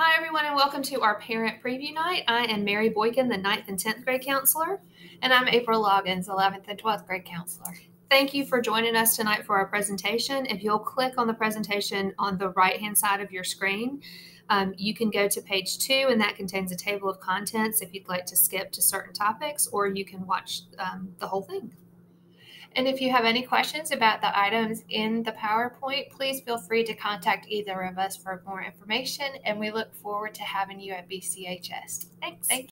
Hi, everyone, and welcome to our parent preview night. I am Mary Boykin, the 9th and 10th grade counselor. And I'm April Loggins, 11th and 12th grade counselor. Thank you for joining us tonight for our presentation. If you'll click on the presentation on the right hand side of your screen, um, you can go to page two, and that contains a table of contents if you'd like to skip to certain topics, or you can watch um, the whole thing. And if you have any questions about the items in the PowerPoint, please feel free to contact either of us for more information. And we look forward to having you at BCHS. Thanks. Thank